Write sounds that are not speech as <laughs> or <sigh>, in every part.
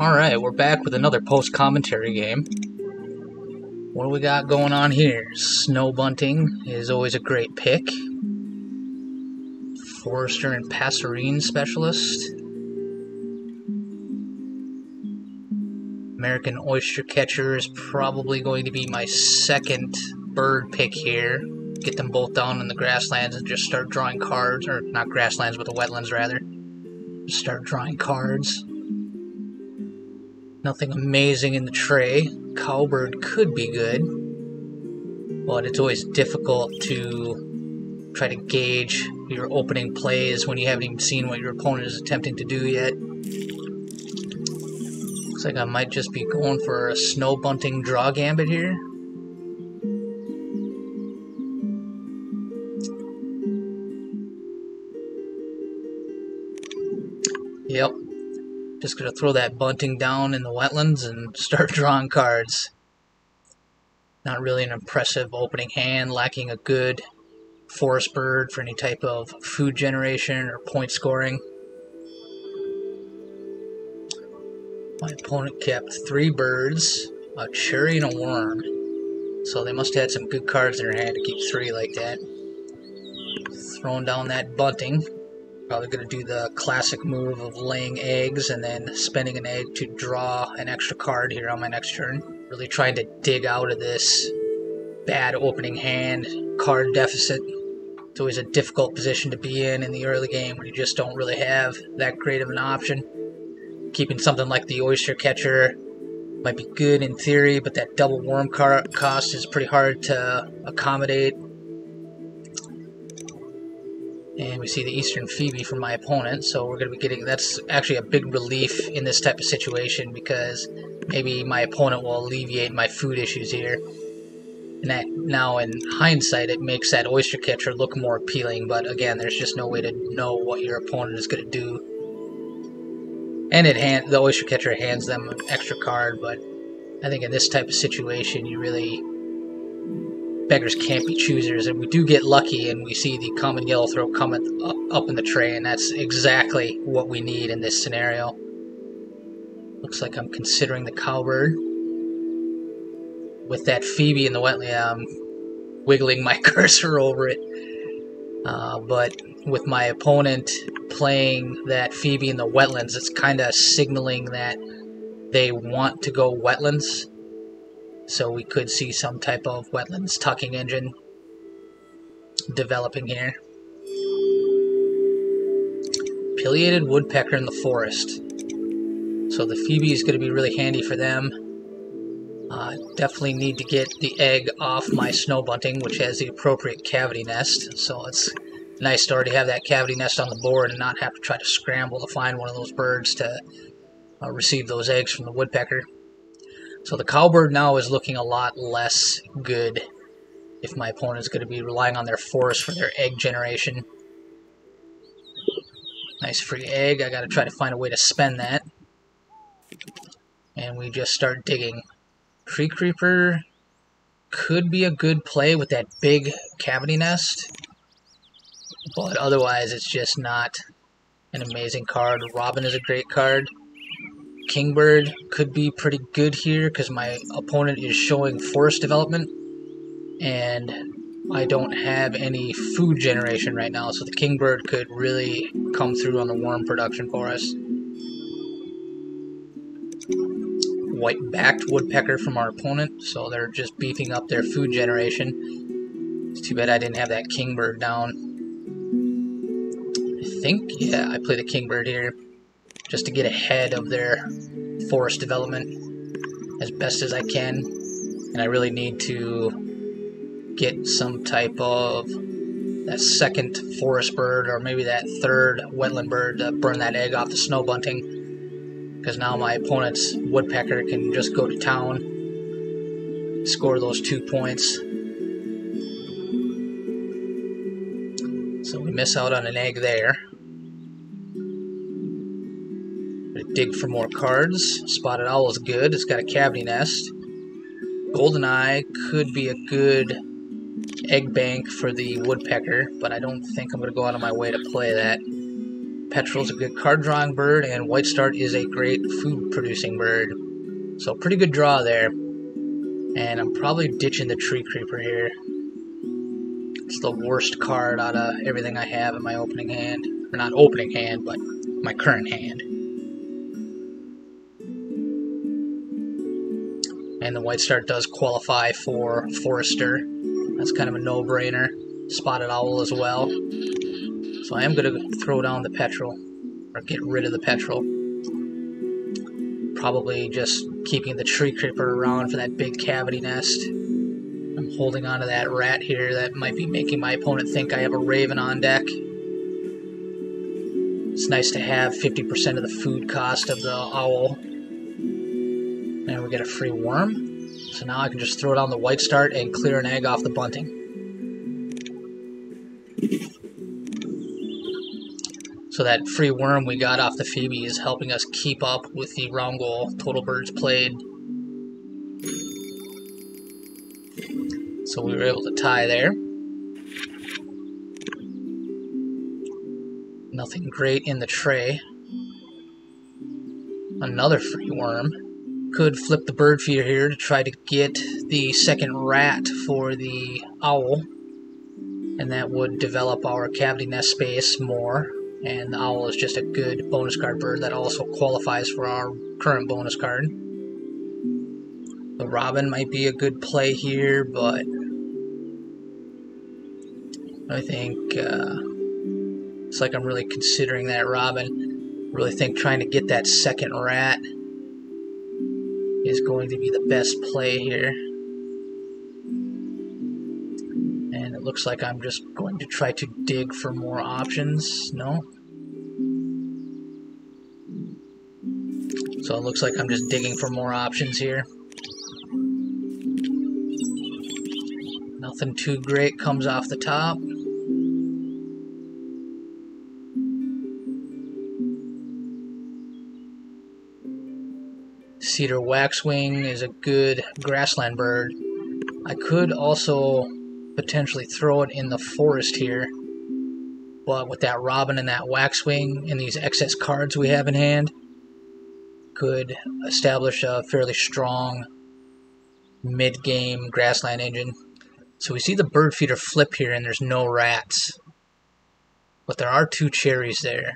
Alright, we're back with another post-commentary game. What do we got going on here? Snow bunting is always a great pick. Forester and Passerine Specialist. American Oyster Catcher is probably going to be my second bird pick here. Get them both down in the grasslands and just start drawing cards, or not grasslands, but the wetlands rather. Just start drawing cards. Nothing amazing in the tray. Cowbird could be good, but it's always difficult to try to gauge your opening plays when you haven't even seen what your opponent is attempting to do yet. Looks like I might just be going for a snow bunting draw gambit here. Yep, just gonna throw that bunting down in the wetlands and <laughs> start drawing cards. Not really an impressive opening hand, lacking a good forest bird for any type of food generation or point scoring. My opponent kept three birds, a cherry, and a worm. So they must have had some good cards in their hand to keep three like that. Throwing down that bunting. Probably going to do the classic move of laying eggs and then spending an egg to draw an extra card here on my next turn. Really trying to dig out of this bad opening hand card deficit. It's always a difficult position to be in in the early game when you just don't really have that great of an option. Keeping something like the Oyster Catcher might be good in theory, but that double worm cost is pretty hard to accommodate and we see the Eastern Phoebe from my opponent, so we're going to be getting, that's actually a big relief in this type of situation because maybe my opponent will alleviate my food issues here. And that, now in hindsight, it makes that Oyster Catcher look more appealing, but again, there's just no way to know what your opponent is going to do. And it hand, the Oyster Catcher hands them an extra card, but I think in this type of situation, you really beggars can't be choosers, and we do get lucky and we see the common yellow throat coming up, up in the tray, and that's exactly what we need in this scenario. Looks like I'm considering the cowbird. With that Phoebe in the wetland, I'm wiggling my <laughs> cursor over it. Uh, but with my opponent playing that Phoebe in the wetlands, it's kind of signaling that they want to go wetlands so we could see some type of wetlands tucking engine developing here. Pileated woodpecker in the forest. So the Phoebe is going to be really handy for them. Uh, definitely need to get the egg off my snow bunting, which has the appropriate cavity nest. So it's nice to already have that cavity nest on the board and not have to try to scramble to find one of those birds to uh, receive those eggs from the woodpecker. So the cowbird now is looking a lot less good if my opponent is going to be relying on their forest for their egg generation. Nice free egg. I got to try to find a way to spend that. And we just start digging. Tree Creeper could be a good play with that big cavity nest. But otherwise, it's just not an amazing card. Robin is a great card. Kingbird could be pretty good here because my opponent is showing forest development and I don't have any food generation right now, so the Kingbird could really come through on the worm production for us. White-backed woodpecker from our opponent, so they're just beefing up their food generation. It's too bad I didn't have that Kingbird down. I think, yeah, I play the Kingbird here just to get ahead of their forest development as best as I can. And I really need to get some type of that second forest bird or maybe that third wetland bird to burn that egg off the snow bunting. Because now my opponent's woodpecker can just go to town, score those two points. So we miss out on an egg there. Dig for more cards. Spotted Owl is good. It's got a cavity nest. Golden Eye could be a good egg bank for the woodpecker, but I don't think I'm going to go out of my way to play that. Petrel's a good card drawing bird, and White Start is a great food producing bird. So pretty good draw there. And I'm probably ditching the Tree Creeper here. It's the worst card out of everything I have in my opening hand. Or not opening hand, but my current hand. And the White Start does qualify for Forester. That's kind of a no-brainer. Spotted Owl as well. So I am going to throw down the petrel, or get rid of the petrel. Probably just keeping the tree creeper around for that big cavity nest. I'm holding onto that rat here that might be making my opponent think I have a raven on deck. It's nice to have 50% of the food cost of the owl. And we get a free worm. So now I can just throw down the white start and clear an egg off the bunting. So that free worm we got off the Phoebe is helping us keep up with the round goal total birds played. So we were able to tie there. Nothing great in the tray. Another free worm. Could flip the bird feeder here to try to get the second rat for the owl. And that would develop our cavity nest space more and the owl is just a good bonus card bird that also qualifies for our current bonus card. The robin might be a good play here, but I think uh, it's like I'm really considering that robin. Really think trying to get that second rat is going to be the best play here. And it looks like I'm just going to try to dig for more options. No? So it looks like I'm just digging for more options here. Nothing too great comes off the top. Cedar waxwing is a good grassland bird. I could also potentially throw it in the forest here. But with that Robin and that Waxwing and these excess cards we have in hand, could establish a fairly strong mid-game grassland engine. So we see the bird feeder flip here and there's no rats. But there are two cherries there.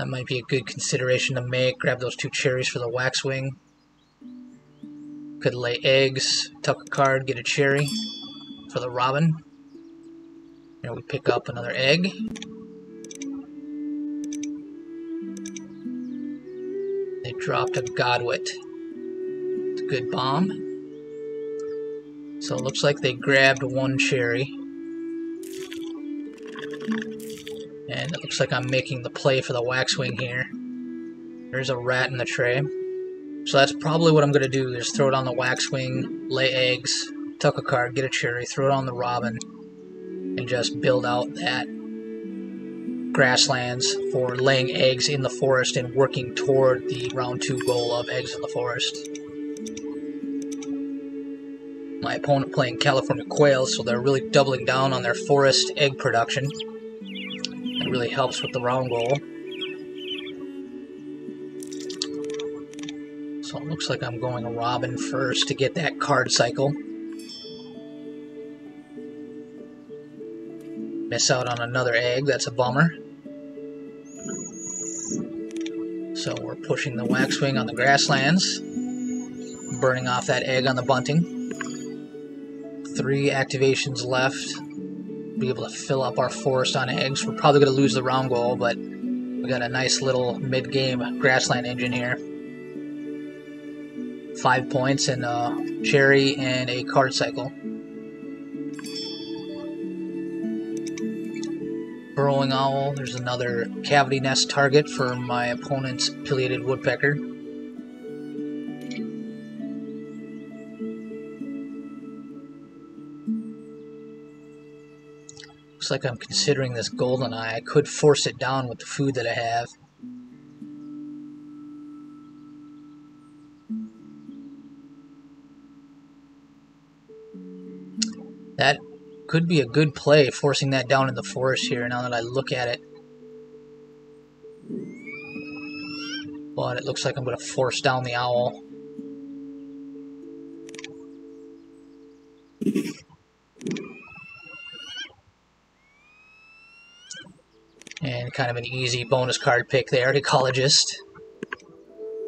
That might be a good consideration to make. Grab those two cherries for the waxwing. Could lay eggs, tuck a card, get a cherry for the robin. And we pick up another egg. They dropped a Godwit. It's a good bomb. So it looks like they grabbed one cherry. And it looks like I'm making the play for the waxwing here. There's a rat in the tray. So that's probably what I'm going to do, is throw it on the waxwing, lay eggs, tuck a card, get a cherry, throw it on the robin, and just build out that grasslands for laying eggs in the forest and working toward the round two goal of eggs in the forest. My opponent playing California quails, so they're really doubling down on their forest egg production. Really helps with the round goal. So it looks like I'm going Robin first to get that card cycle. Miss out on another egg, that's a bummer. So we're pushing the waxwing on the grasslands, burning off that egg on the bunting. Three activations left. Be able to fill up our forest on eggs. We're probably going to lose the round goal, but we got a nice little mid-game grassland engine here five points and uh, a cherry and a card cycle. Burrowing Owl, there's another cavity nest target for my opponent's pileated woodpecker. like I'm considering this golden eye. I could force it down with the food that I have. That could be a good play, forcing that down in the forest here, now that I look at it. But it looks like I'm going to force down the owl. Kind of an easy bonus card pick there, Ecologist.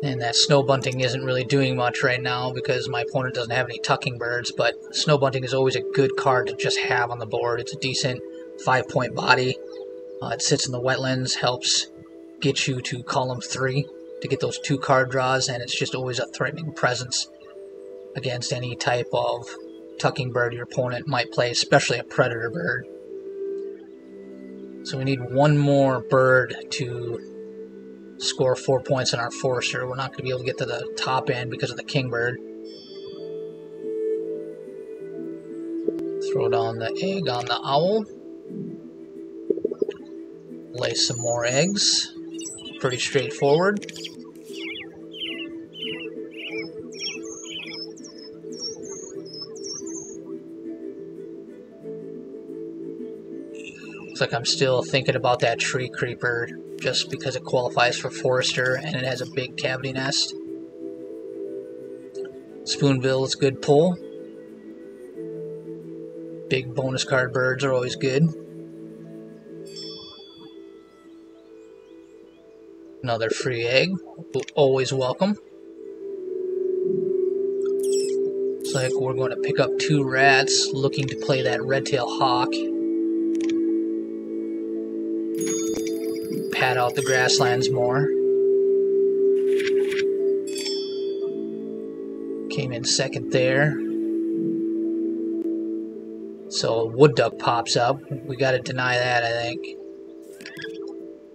And that snow bunting isn't really doing much right now because my opponent doesn't have any tucking birds, but snow bunting is always a good card to just have on the board. It's a decent five point body. Uh, it sits in the wetlands, helps get you to column three to get those two card draws, and it's just always a threatening presence against any type of tucking bird your opponent might play, especially a predator bird. So we need one more bird to score four points in our Forester. We're not going to be able to get to the top end because of the Kingbird. Throw down the egg on the owl. Lay some more eggs. Pretty straightforward. Like I'm still thinking about that tree creeper just because it qualifies for Forester and it has a big cavity nest. Spoonbill is good pull. Big bonus card birds are always good. Another free egg, always welcome. Looks like we're going to pick up two rats looking to play that red-tail hawk. Out the grasslands more. Came in second there. So wood duck pops up. We gotta deny that, I think.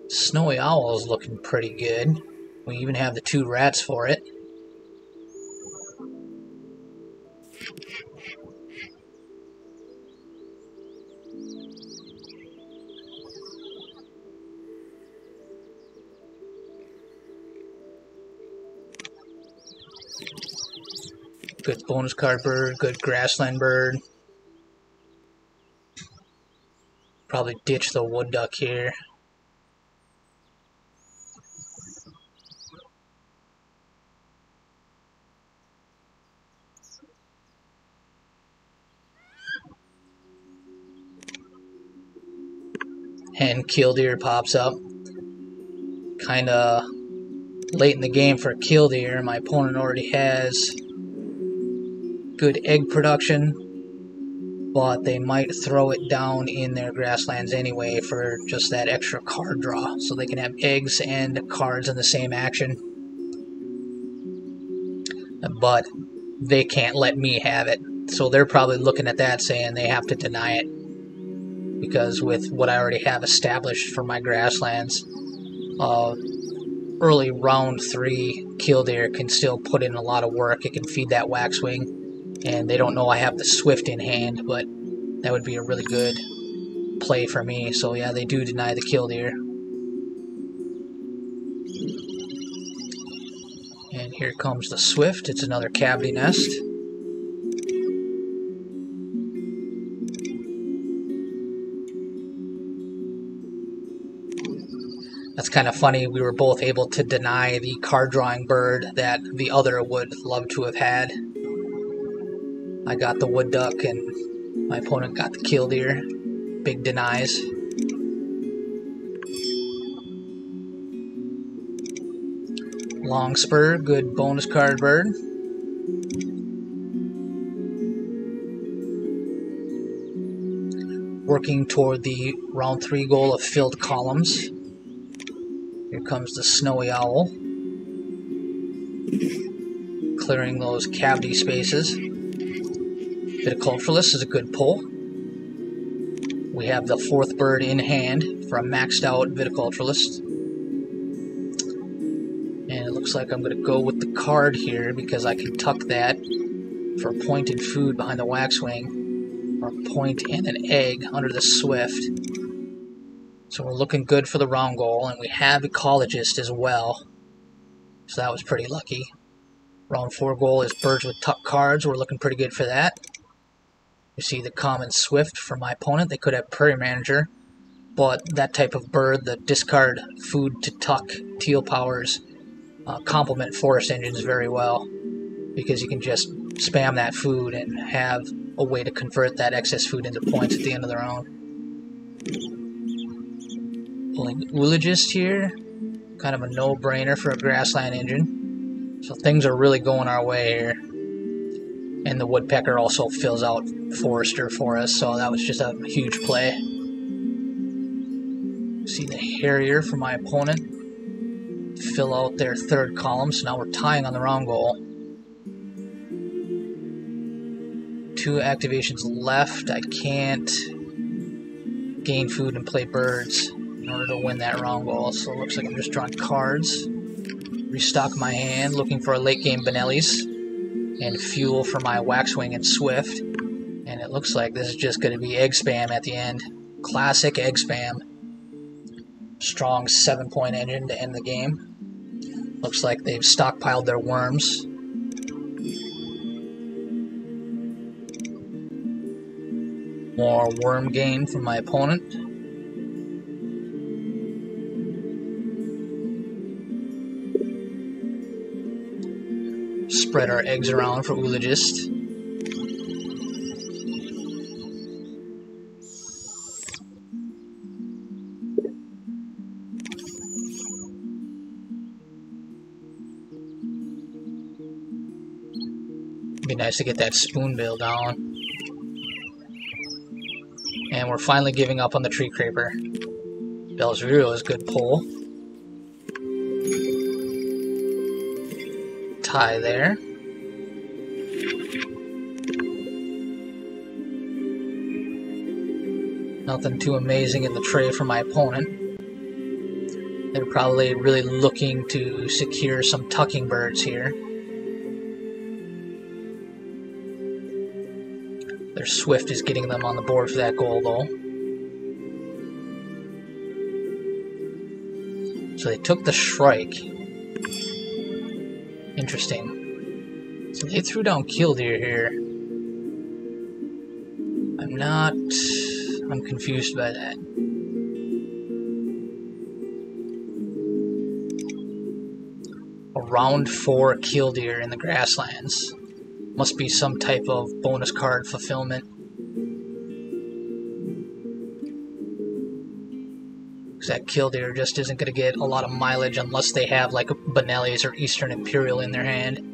Snowy owl is looking pretty good. We even have the two rats for it. Good bonus card bird, good grassland bird. Probably ditch the wood duck here. And killdeer pops up. Kinda late in the game for killdeer. My opponent already has good egg production, but they might throw it down in their grasslands anyway for just that extra card draw, so they can have eggs and cards in the same action. But they can't let me have it, so they're probably looking at that saying they have to deny it. Because with what I already have established for my grasslands, uh, early round three killdeer can still put in a lot of work. It can feed that waxwing and they don't know I have the Swift in hand, but that would be a really good play for me. So yeah, they do deny the kill killdeer. And here comes the Swift. It's another cavity nest. That's kind of funny. We were both able to deny the card drawing bird that the other would love to have had. I got the wood duck and my opponent got the killdeer. Big denies. Long spur, good bonus card bird. Working toward the round three goal of filled columns. Here comes the snowy owl. Clearing those cavity spaces. Viticulturalist is a good pull. We have the fourth bird in hand for a maxed out Viticulturalist. And it looks like I'm going to go with the card here because I can tuck that for a pointed food behind the waxwing or a point and an egg under the swift. So we're looking good for the round goal, and we have Ecologist as well. So that was pretty lucky. Round 4 goal is Birds with Tuck cards. We're looking pretty good for that. You see the common swift for my opponent. They could have Prairie Manager, but that type of bird, the discard food to tuck teal powers, uh, complement forest engines very well because you can just spam that food and have a way to convert that excess food into points at the end of their own. Pulling Oologist here, kind of a no-brainer for a grassland engine. So things are really going our way here. And the Woodpecker also fills out Forester for us, so that was just a huge play. See the Harrier for my opponent fill out their third column, so now we're tying on the round goal. Two activations left. I can't gain food and play birds in order to win that round goal, so it looks like I'm just drawing cards. Restock my hand, looking for a late game Bonelli's and fuel for my Waxwing and Swift. And it looks like this is just going to be egg spam at the end. Classic egg spam. Strong seven point engine to end the game. Looks like they've stockpiled their worms. More worm game from my opponent. Spread our eggs around for Oologist. Be nice to get that spoonbill down. And we're finally giving up on the tree creeper. Belzero is good pull. Tie there. Nothing too amazing in the tray for my opponent. They're probably really looking to secure some tucking birds here. Their Swift is getting them on the board for that goal, though. So they took the Shrike. Interesting. So they threw down Killdeer here. I'm not... I'm confused by that. A round 4 Killdeer in the grasslands. Must be some type of bonus card fulfillment. Because that Killdeer just isn't going to get a lot of mileage unless they have like a Bonelli's or Eastern Imperial in their hand.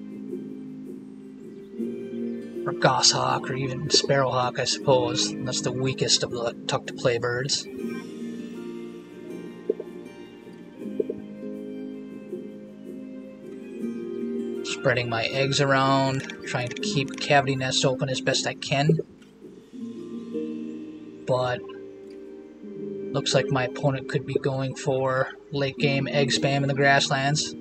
Goshawk or even Sparrowhawk, I suppose. That's the weakest of the tuck to play birds. spreading my eggs around, trying to keep cavity nests open as best I can. But looks like my opponent could be going for late game egg spam in the grasslands.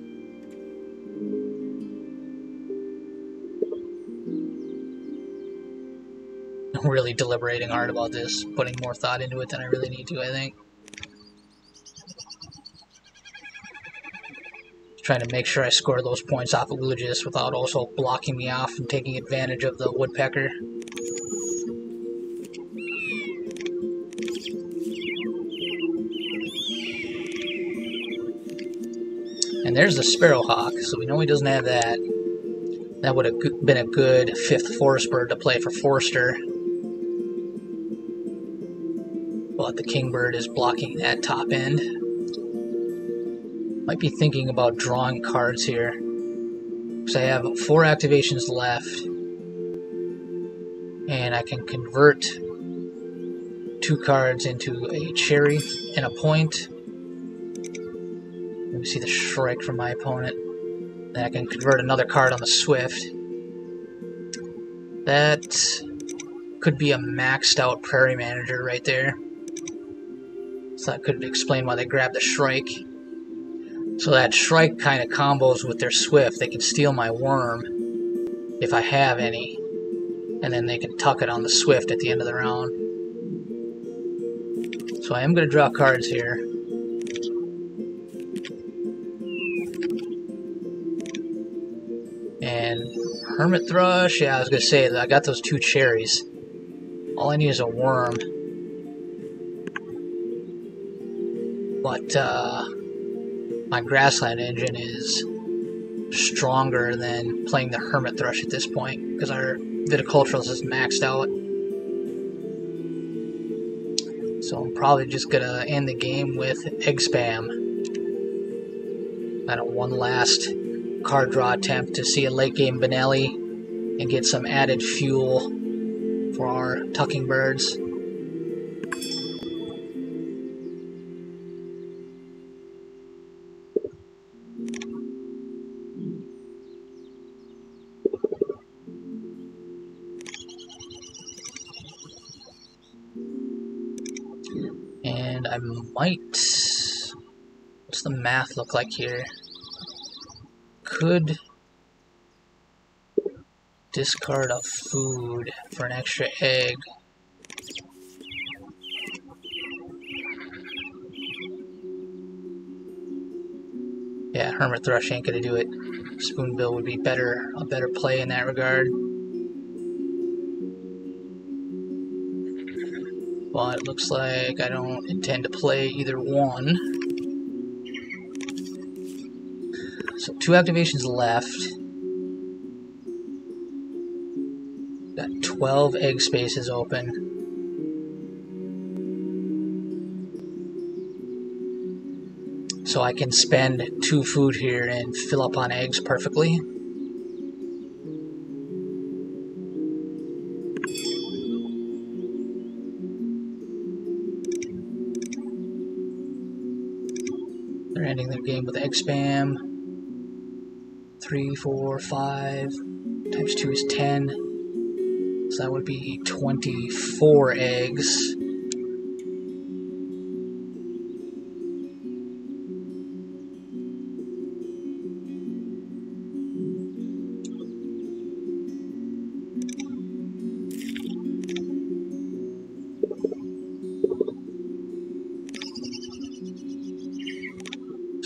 Really deliberating hard about this, putting more thought into it than I really need to, I think. trying to make sure I score those points off of Oologist without also blocking me off and taking advantage of the Woodpecker. And there's the Sparrowhawk, so we know he doesn't have that. That would have been a good fifth forest bird to play for Forester. But the Kingbird is blocking that top end. Might be thinking about drawing cards here. Because I have four activations left. And I can convert two cards into a cherry and a point. Let me see the Shrike from my opponent. Then I can convert another card on the Swift. That could be a maxed out Prairie Manager right there. So that could explain why they grabbed the Shrike. So that Shrike kind of combos with their Swift. They can steal my Worm, if I have any, and then they can tuck it on the Swift at the end of the round. So I am going to draw cards here. And Hermit Thrush, yeah, I was going to say, I got those two cherries. All I need is a worm. But, uh, my grassland engine is stronger than playing the Hermit Thrush at this point, because our Viticulturals is maxed out. So I'm probably just gonna end the game with Egg Spam. And a one last card draw attempt to see a late game Bonelli and get some added fuel for our tucking birds. Might... What's the math look like here? Could discard a food for an extra egg. Yeah, Hermit Thrush ain't gonna do it. Spoonbill would be better, a better play in that regard. But it looks like I don't intend to play either one. So two activations left. Got 12 egg spaces open. So I can spend two food here and fill up on eggs perfectly. Spam. Three, four, five times two is ten. So that would be 24 eggs.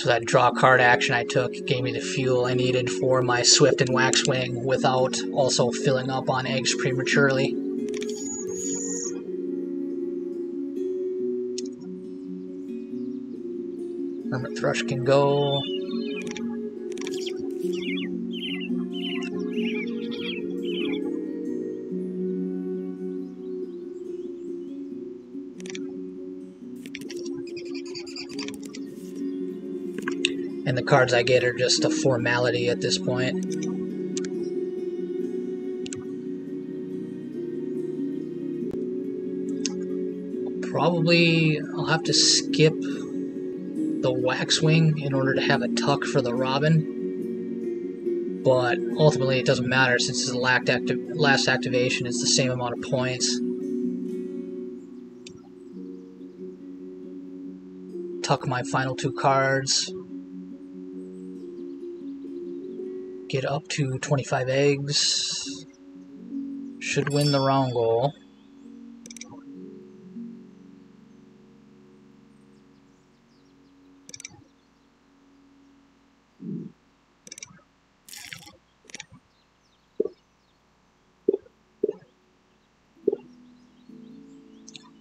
That draw card action I took gave me the fuel I needed for my Swift and Waxwing without also filling up on eggs prematurely. Hermit Thrush can go. And the cards I get are just a formality at this point. Probably I'll have to skip the Waxwing in order to have a tuck for the Robin. But ultimately it doesn't matter since acti last activation is the same amount of points. Tuck my final two cards. Get up to 25 eggs. Should win the round goal.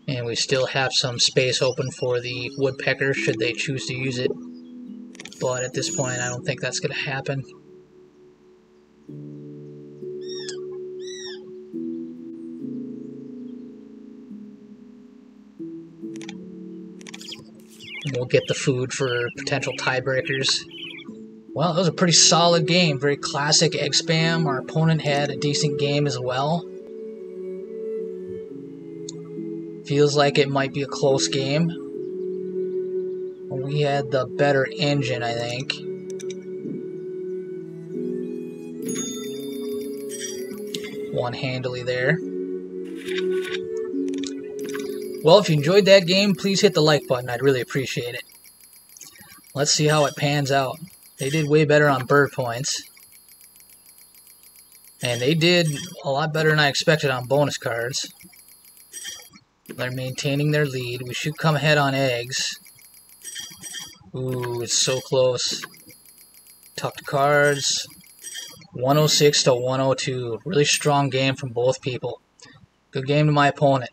And we still have some space open for the woodpecker should they choose to use it. But at this point, I don't think that's going to happen. We'll get the food for potential tiebreakers. Well, it was a pretty solid game. Very classic egg spam. Our opponent had a decent game as well. Feels like it might be a close game. We had the better engine, I think. Won handily there. Well, if you enjoyed that game, please hit the like button. I'd really appreciate it. Let's see how it pans out. They did way better on bird points. And they did a lot better than I expected on bonus cards. They're maintaining their lead. We should come ahead on eggs. Ooh, it's so close. Tucked cards. 106 to 102. Really strong game from both people. Good game to my opponent.